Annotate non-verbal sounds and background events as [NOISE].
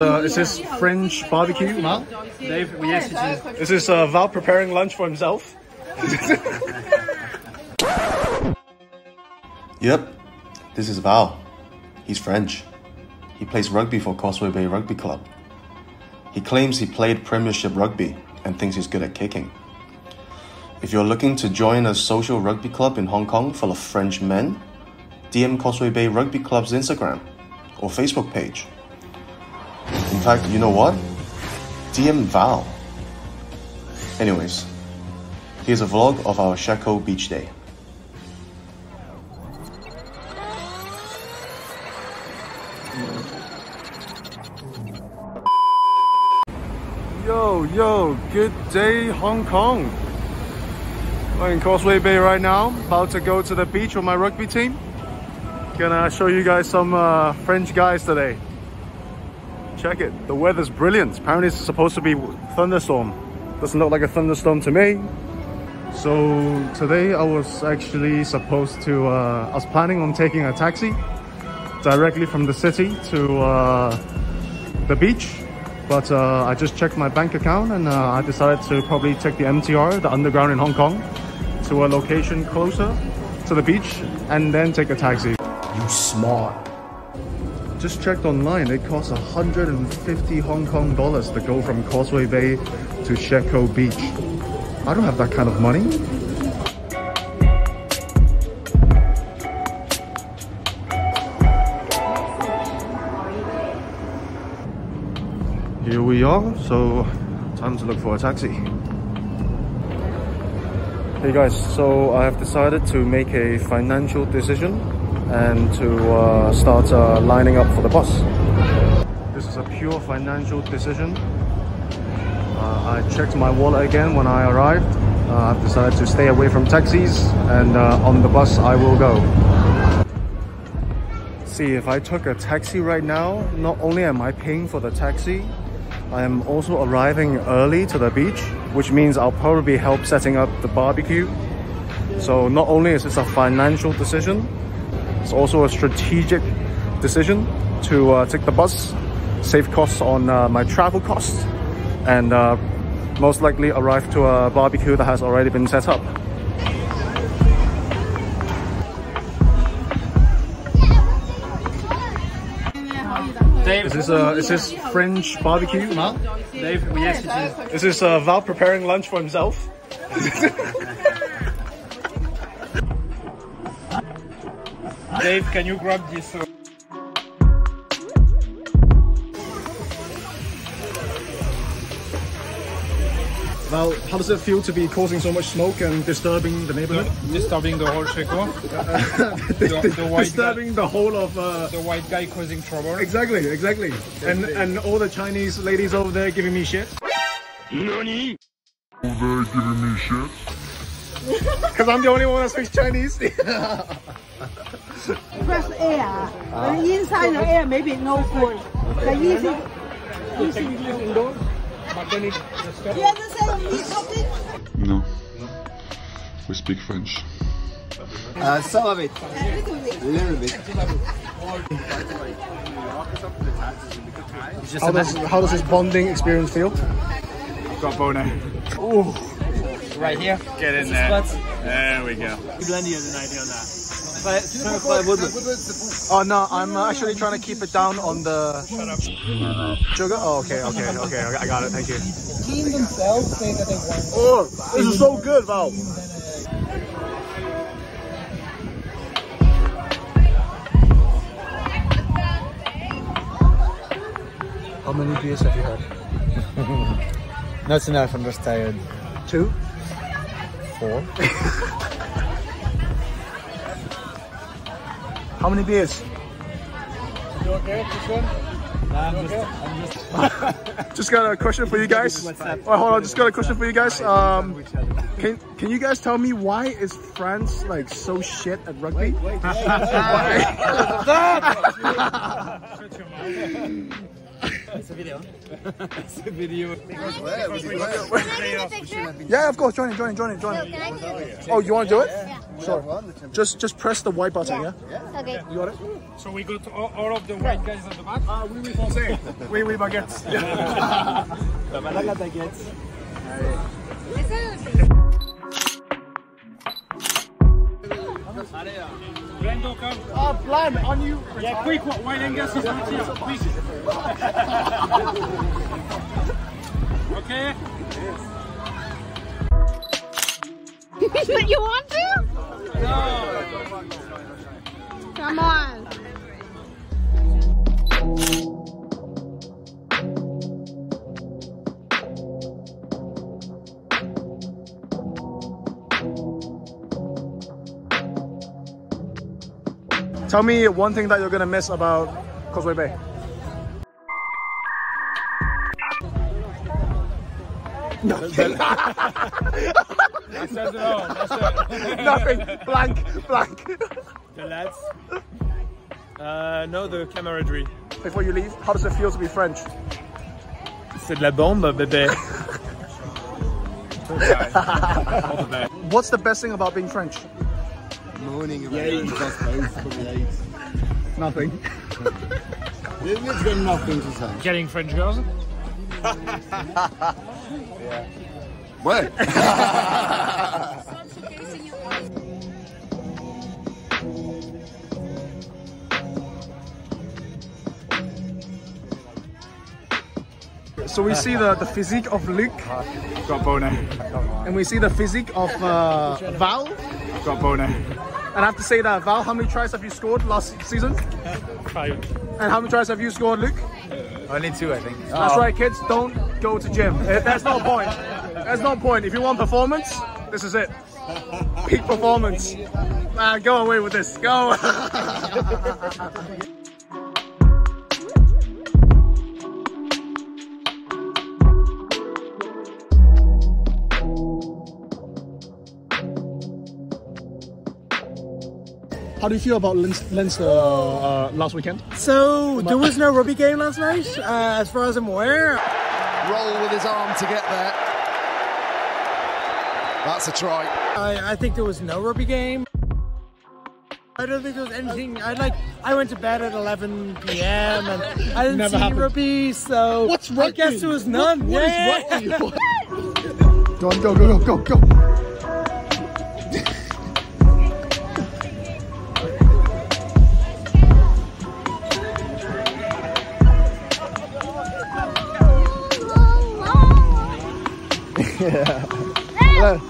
Uh, is this French barbecue, Val? Dave, yes, it is. Is this uh, Val preparing lunch for himself? [LAUGHS] Yep, this is Val. He's French. He plays rugby for Causeway Bay Rugby Club. He claims he played Premiership rugby and thinks he's good at kicking. If you're looking to join a social rugby club in Hong Kong full of French men, DM Causeway Bay Rugby Club's Instagram or Facebook page. In fact, you know what? DM Val. Anyways, here's a vlog of our Shek O Beach Day. Yo, yo, good day, Hong Kong. We're in Causeway Bay right now, about to go to the beach with my rugby team. Gonna show you guys some uh, French guys today. Check it, the weather's brilliant. Apparently it's supposed to be thunderstorm. Doesn't look like a thunderstorm to me. So today I was actually supposed to, uh, I was planning on taking a taxi directly from the city to uh, the beach but uh, I just checked my bank account and uh, I decided to probably take the MTR, the underground in Hong Kong, to a location closer to the beach and then take a taxi. You smart. Just checked online, it costs 150 Hong Kong dollars to go from Causeway Bay to Sheko Beach. I don't have that kind of money. Here we are, so time to look for a taxi. Hey guys, so I have decided to make a financial decision and to uh, start uh, lining up for the bus. This is a pure financial decision. Uh, I checked my wallet again when I arrived. Uh, I've decided to stay away from taxis and uh, on the bus I will go. See, if I took a taxi right now, not only am I paying for the taxi, I am also arriving early to the beach, which means I'll probably help setting up the barbecue. So not only is this a financial decision, it's also a strategic decision to uh, take the bus, save costs on uh, my travel costs, and uh, most likely arrive to a barbecue that has already been set up. Dave, Is this uh, is this French barbecue, Val? Dave, yes, it is. Is this uh, Val preparing lunch for himself? [LAUGHS] Dave, can you grab this? Uh, Val, how does it feel to be causing so much smoke and disturbing the neighborhood? disturbing the whole Sheko? [LAUGHS] the, the white disturbing the whole of uh, the white guy causing trouble. exactly, exactly, and and all the Chinese ladies over there giving me shit. Nani? They're giving me shit. [LAUGHS] Because I'm the only one that speaks Chinese. [LAUGHS] fresh air. The inside the air maybe no good. The easy, easy. You understand me talking? No. We speak French. Uh, some of it, A little bit. a little bit. how does how does this bonding experience feel? Got boner. Right here. Get in there. There we go. Plenty of an idea on that. Oh no, I'm uh, actually trying to keep it down on the shut sugar. Oh, okay, okay, okay, I got it. Thank you. Team themselves say that they want. Oh, this is so good, Val. How many beers have you had? [LAUGHS] Not enough, I'm just tired. Two. Four. [LAUGHS] How many beers? You okay? This [LAUGHS] one? Nah, I'm just, I'm just. Just got a question for you guys. Oh, hold on, just got a question for you guys. Um, can can you guys tell me why is France like so shit at rugby? [LAUGHS] [LAUGHS] It's a video. it's a video. Yeah, of course. Join in, join in, join in, join in. Oh, you want to do it? Sure. Just just press the white button, yeah? Okay. You got it? So we got all, all of the white guys at the back. Ah, oui, oui, français. oui, oui, baguettes. [LAUGHS] [LAUGHS] Brando, come. Ah, blind, on you. Yeah, quick, white Angus is not here. Quick. okay. [LAUGHS] you want to? No. Come on. Tell me one thing that you're gonna miss about Causeway Bay. That says it all. That's it. [LAUGHS] Nothing. Blank. Blank. The lads. Uh, no, the camaraderie. Before you leave, how does it feel to be French? C'est de la bombe, bébé. [LAUGHS] What's the best thing about being French? Moaning about it. That's both probably eight. Nothing. It's got nothing to say. Getting French girls. [LAUGHS] What? [LAUGHS] So we see the, the physique of Luke. Got boner. and we see the physique of uh, Val. Got boner. And I have to say that Val, how many tries have you scored last season? Five. And how many tries have you scored, Luke? Only two, I think. That's right, kids. Don't go to gym. Uh, There's no point. There's no point. If you want performance, this is it. Peak performance. Man, go away with this. Go. [LAUGHS] How do you feel about Leinster, Leinster uh, last weekend? So there was no rugby game last night, uh, as far as I'm aware. Roll with his arm to get there. That's a try. I, I think there was no rugby game. I don't think there was anything. I like. I went to bed at 11 p.m. and I didn't Never see happened. rugby, so What's I rugby? guess there was none. What is yeah. rugby? [LAUGHS] go on, go, go, go, go, go. Yeah.